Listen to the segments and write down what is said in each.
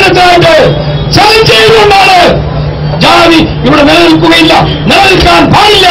നിർമ്മാർജ്ജനത്തിനായിട്ട് challenge ചെയ്തുകൊണ്ടാണ് ജാതി ഇവിടെ നിലനിൽക്കുകയില്ല നിലനിൽക്കാൻ പാടില്ല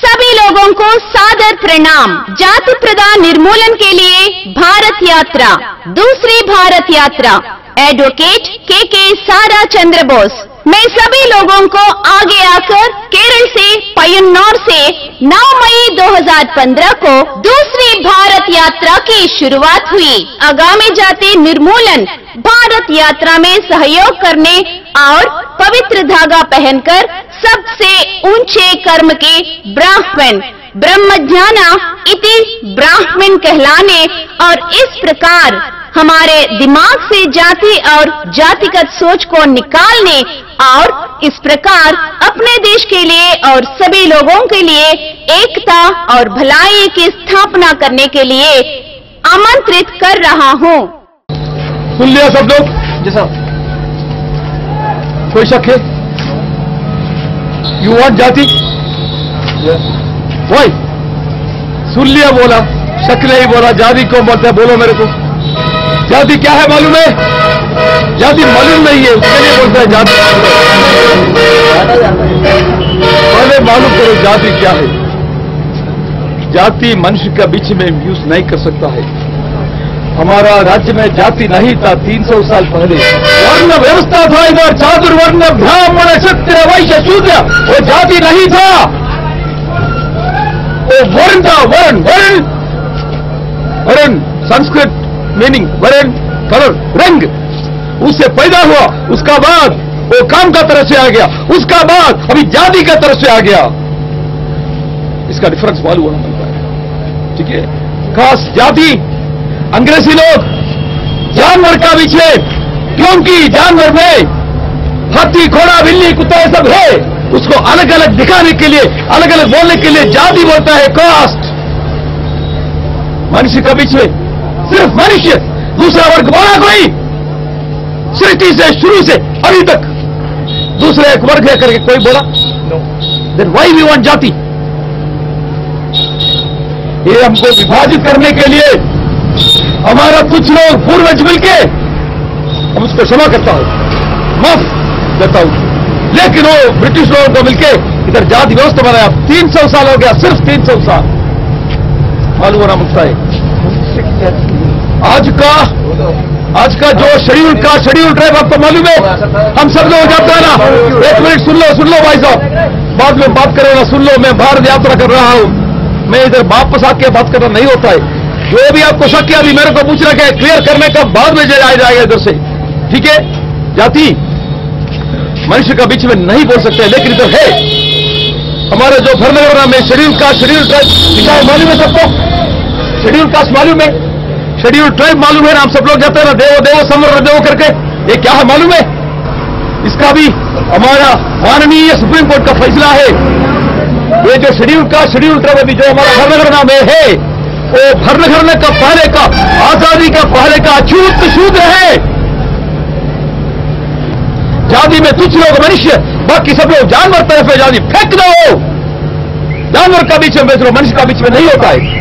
सभी लोगों को सादर प्रणाम जाति प्रदान निर्मूलन के लिए भारत यात्रा दूसरी भारत यात्रा एडवोकेट के के सारा चंद्र बोस मैं सभी लोगों को आगे आकर केरल से पयन्नौर से 9 मई 2015 को दूसरी भारत यात्रा की शुरुआत हुई। आगामी जाति निर्मूलन, भारत यात्रा में सहयोग करने और पवित्र धागा पहनकर सबसे ऊँचे कर्म के ब्राह्मण, ब्रह्मज्ञाना इति ब्राह्मण कहलाने और इस प्रकार हमारे दिमाग से जाति और जातिगत सोच को निकालने और इस प्रकार अपने देश के लिए और सभी लोगों के लिए एकता और भलाई की स्थापना करने के लिए आमंत्रित कर रहा हूँ। सुन लिया सब लोग? जी साहब कोई शक है? यू वांट जाति? वही सुन लिया बोला शक नहीं बोला जाति क्यों बोलते हैं? बोलो मेरे को। जाति क्या है मालूम है? जाति मालूम नहीं है, उसके लिए बोलते हैं जाति पहले मालूम करो जाति क्या है। जाति मनुष्य का बीच में यूज़ नहीं कर सकता है। हमारा राज्य में जाति नहीं था 300 साल पहले। वर्ण व्यवस्था था इधर चातुर्वर्ण ब्राह्मण, क्षत्रिय, वैश्य, शूद्र, वो जाति नहीं था। वो वर्ण था, वर्ण वर्ण वर्ण, संस्कृत मीनिंग वर्ण कलर रंग उससे पैदा हुआ, उसका बाद, वो काम का तरफ़ से आ गया, उसका बाद, अभी जाति का तरफ़ से आ गया। इसका डिफरेंस मालूम होना बनता है ठीक है? खास जाति, अंग्रेज़ी लोग, जानवर का पीछे क्योंकि जानवर में हाथी, घोड़ा, बिल्ली, कुत्ता सब है, उसको अलग अलग दिखाने के लिए अलग अलग बोलने के लिए जाति बोलता है, कास्ट। मनुष्य का में सिर्फ़ मनुष्य दूसरा वर्ग बोला कोई सृष्टि से शुरू से अभी तक। दूसरा एक वर्ग है करके कोई बोला? देन वाई वी वांट जाति? ये हमको विभाजित करने के लिए हमारा कुछ लोग पूर्वज मिलके हम उसको क्षमा करता हूँ माफ़ देता हूँ। लेकिन वो ब्रिटिश लोगों को मिलके इधर जाति व्यवस्था बनाया। 300 साल हो गया सिर्फ़ 300 साल। मालूम होना मुझता है आज का आज का जो शेड्यूल का शेड्यूल ट्राइब आपको मालूम है, हम सब लोग जाते हैं ना। एक मिनट सुन लो सुन लो भाई साहब। बाद में बात करेगा सुन लो, मैं भारत यात्रा कर रहा हूँ। मैं इधर वापस आके बात करना नहीं होता है। जो भी आपको शक है अभी मेरे को पूछना क्या है क्लियर करने का बाद में जाया जाएगा इधर से। ठीक है? जाति, मनुष्य का बीच में नहीं बोल सकते, लेकिन इधर है। हमारे जो भरनगर में शेड्यूल कास्ट शेड्यूल ट्राइब मालूम है सबको? शेड्यूल कास्ट मालूम है। शेड्यूल ट्राइब मालूम है ना हम सब लोग जाते हैं ना देवो देवो समर देवो करके। ये क्या है मालूम है? इसका भी हमारा माननीय सुप्रीम कोर्ट का फैसला है। ये जो शेड्यूल का शेड्यूल ट्राइब अभी जो हमारा भरनगर नाम है, वो भरनगर का पहले का आज़ादी का पहले का अछूत शूद्र है। जाति में तुच्छ लोग मनुष्य बाकी सब लोग जानवर तरफ़ है जाति फेंक दो। जानवर का बीच में बेच लो मनुष्य का बीच में नहीं होता है।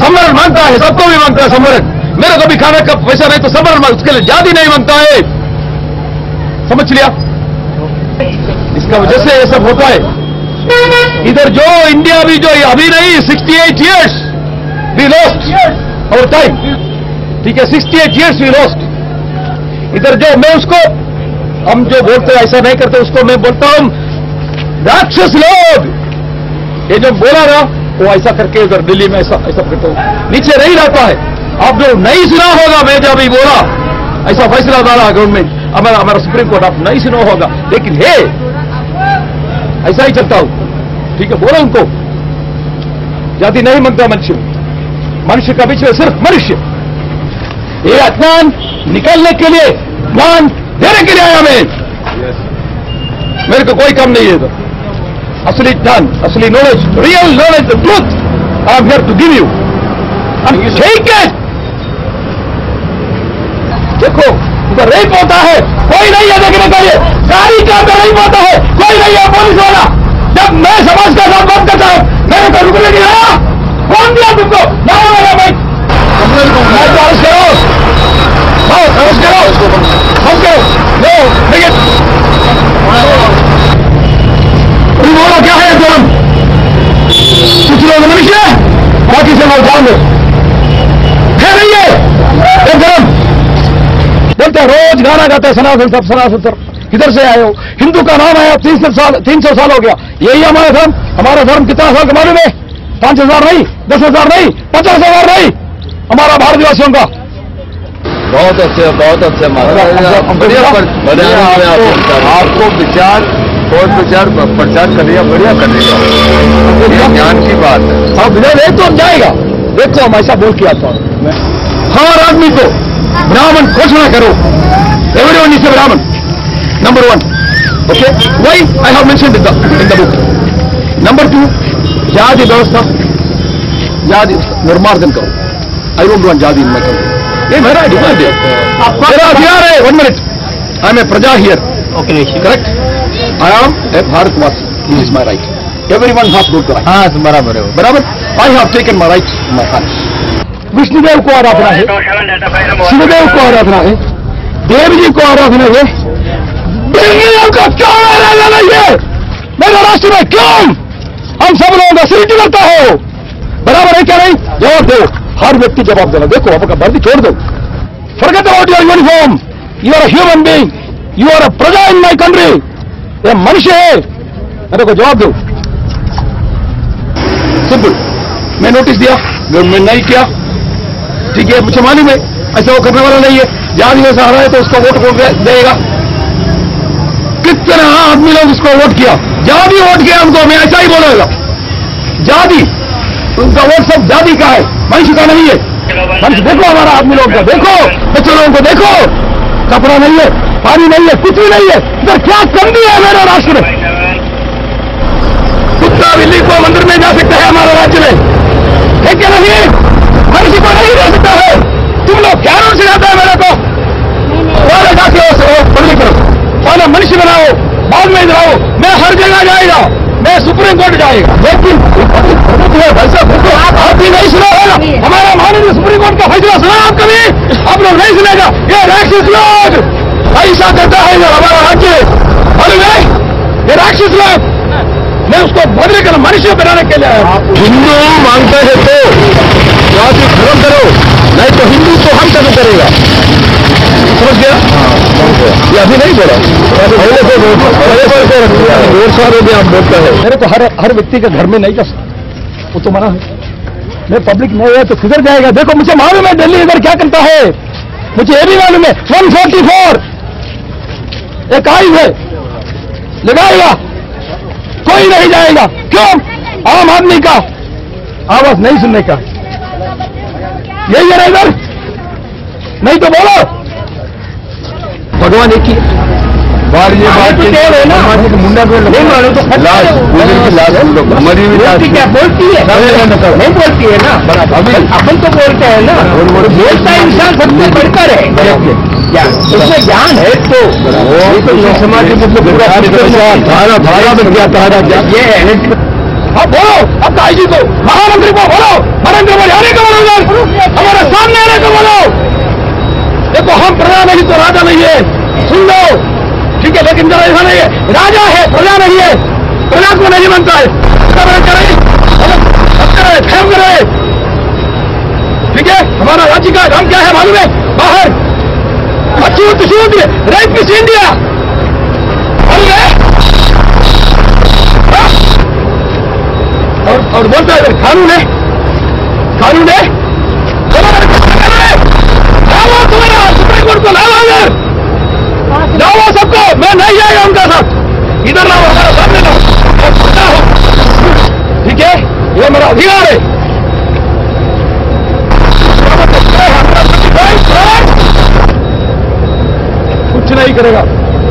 सम्मरण माँगता है, सबको भी माँगता है समरण मेरे को भी खाने का पैसा नहीं तो समरण उसके लिए जाति नहीं माँगता है। समझ लिया? इसका वजह से ये सब होता है। इधर जो इंडिया भी जो अभी नहीं 68 ईयर्स वी लॉस्ट और टाइम ठीक है 68 ईयर्स वी लॉस्ट इधर जो मैं उसको, हम जो बोलते हैं, ऐसा नहीं करते, उसको मैं बोलता हूँ, राक्षस लोग। ये जो बोला ना वो ऐसा करके उधर दिल्ली में ऐसा ऐसा करता हूँ नीचे नहीं रहता है। आप लोग नहीं सुना होगा मैं जब बोला ऐसा फैसला डाला गवर्नमेंट हमारा हमारा सुप्रीम कोर्ट आप नहीं सुना होगा। लेकिन है ऐसा ही चलता हूँ। ठीक है बोलो उनको। जाति नहीं माँगता मनुष्य। मनुष्य का बीच में सिर्फ़ मनुष्य। ये अज्ञान निकालने के लिए ज्ञान देने के लिए आया मैं। मेरे को कोई काम नहीं है इधर। असली ज्ञान असली knowledge real knowledge the truth I am here to give you ठीक है देखो उधर रेप होता है कोई नहीं है देखने के लिए। गाड़ी का अंदर रेप होता है कोई नहीं है पुलिस वाला। जब मैं समाज का साथ बात करता हूँ मेरे को रुकने नहीं आया। कौन दिया तुमको? लाओ मेरा बाइक मैं तो करो। करो। हम करो तुम बोलो क्या है तुम बाकी से जान दो है नहीं है एकदम बोलते रोज गाना गाते हैं सनातन सब सनातन सब। किधर से आए हो? हिंदू का नाम आया तीन सौ साल तीन सौ साल हो गया। यही हमारा धर्म। हमारा धर्म कितना साल का मालूम है? पाँच हज़ार नहीं दस हज़ार नहीं पचास हज़ार नहीं। हमारा भारतवासियों का। बहुत अच्छे बहुत अच्छे महाराज। बढ़िया पर- बढ़िया आपको विचार। और विचार प्रचार कर लिया बढ़िया कर लिया ये ज्ञान की बात है। आप विजय देख तो हम जाएगा। देखो हम ऐसा बोल किया था हर आदमी को ब्राह्मण घोषणा करो। एवरी वन इज़ ए ब्राह्मण। नंबर वन ओके वही I have mention in the in the book number two जाति व्यवस्था। जाति निर्मार्जन करो। आई डोंट वांट जाति इन माय कंट्री ये मेरा डिमांड है। मेरा अधिकार है। One minute I am a प्रजा here okay correct I am a भारतवासी is my right every one has good right हाँ बराबर है। बराबर? I have taken my right my hand Vishnudev को आराधना है। शिवदेव को आराधना है। देव जी को आराधना है। बिल्लियों का क्यों आराधना नहीं है मेरे राष्ट्र में क्यों? हम सब लोगों का सिटी करता हो? बराबर है क्या नहीं? जवाब दो। हर व्यक्ति जवाब देना देखो आपका वर्दी छोड़ दो। Forget about your uniform you are human being you are a प्रजा इन माई कंट्री ये मनुष्य है मेरे को जवाब दो सिंपल मैं नोटिस दिया गवर्नमेंट नहीं किया ठीक है मुझे मालूम है ऐसा वो करने वाला नहीं है जाति में सहारा है तो उसको वोट वोट देगा कितना आदमी लोग उसको वोट किया जाति वोट किया उनको मैं ऐसा ही बोलेगा जाति उनका वोट सब जाति का है मनुष्य का नहीं है मनुष्य देखो हमारा आदमी लोग का देखो बच्चों लोगों को देखो कपड़ा नहीं है, पानी नहीं है, कुछ भी नहीं है। इधर क्या कमी है मेरे राष्ट्र में। कुत्ता बिल्ली को मंदिर में जा सकता है हमारे राज्य में। है क्या नहीं? मनुष्य को नहीं जा सकता है। तुम लोग क्या रोड सिखाते हैं मेरे को। पहले जाके पढ़ने करो पहले मनुष्य बनाओ, बाद में आओ मैं हर जगह जाएगा। मैं सुप्रीम कोर्ट जाएगा। लेकिन भाई साहब आप भी नहीं सुना होगा। हमारा माननीय सुप्रीम कोर्ट का फैसला सुना आप कभी। आप लोग नहीं राक्षस लोग! ऐसा करता है हमारा राज्य। अरे है ये राक्षस लोग मैं उसको बदले कर मनुष्य बनाने के लिए हिंदू मांगते हैं तो जाति खत्म करो नहीं तो हिंदू तो हम खत्म करेगा। समझ गया? ये अभी नहीं बोला। पहले से आप बोलते हैं। मेरे तो हर हर व्यक्ति के घर में नहीं जा सकता। वो तो मना है। मैं पब्लिक नहीं है तो किधर जाएगा? देखो मुझे मालूम है दिल्ली इधर क्या करता है। मुझे ये भी मालूम है वन फोर्टी फोर एक आई है, लगाएगा, कोई नहीं जाएगा। क्यों? आम आदमी का आवाज़ नहीं सुनने का। यही है ना इधर नहीं तो बोलो। भगवान एक ही। बार ये बात तो रहे ना। हमारे मुंडा पे तो लाश की लाश हमारी भी लाश क्या बोलती है? नहीं बोलती है ना। अभी- अपन तो बोलते हैं ना। बोलता इंसान सबसे बढ़कर है। उसमें ज्ञान है तो। समाज मतलब धारा धारा में क्या धारा ये अब बोलो अब आईजी को महामंत्री को बोलो नरेंद्र मोदी आने को बोलो हमारे सामने आने को बोलो। देखो हम प्रजा नहीं तो राजा नहीं है। सुन लो। ठीक है, लेकिन जरा ऐसा नहीं है। राजा है, प्रजा नहीं है। प्रजा को नहीं बनता है। ठीक है, हमारा राज्य का नाम क्या है मालूम है? बाहर। अछूत शूद्र रेप किस इंडिया है? और और बोलता है, कानून है। कानून है। तुम्हारा, सुप्रीम कोर्ट को लाओ इधर। लाओ सबको मैं नहीं जाएगा उनका साथ। इधर लाओ हमारा सामने हूँ ठीक है ये मेरा अधिकार है। कुछ नहीं करेगा।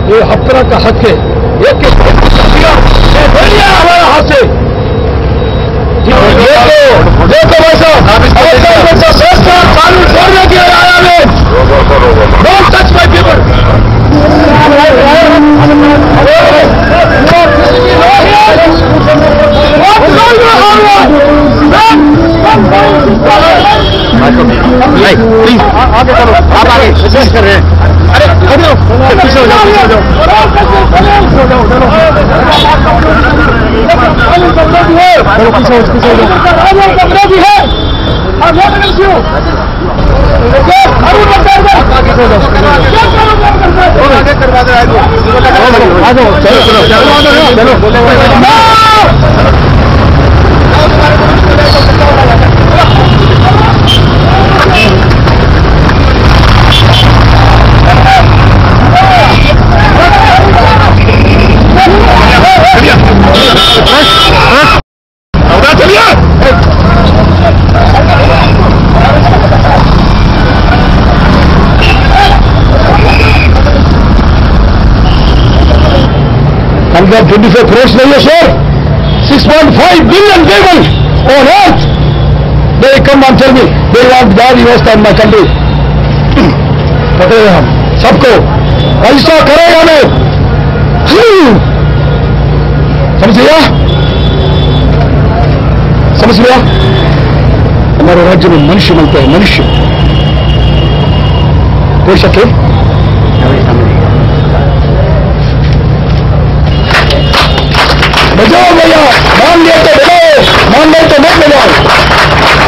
ये हफ्तरा का हक है। एक हमारा हाथ से। देखो देखो वैसा वैसा श्रेष्ठ कानून छोड़ने की आया में डोंट टच माई पीपल भाई प्लीज़ आगे करो आप आगे कोशिश कर रहे हैं अरे पीछे हो जाओ पीछे हो जाओ पीछे हो पीछे हो जाओ चलो चलो हंड्रेड ट्वेंटी फोर क्रोर्स नहीं है sir six point five billion people on earth they come on चल दे वॉन्ट बैड व्यवस्था इन माई कंट्री पटेगा हम, सबको। ऐसा करेगा मैं। हम्म। समझ लिया समझ लिया हमारे राज्य में मनुष्य मिलते हैं, मनुष्य। कोई शक हो गया मान लिया तो भेड़ो मान लिया तो मत मिलाओ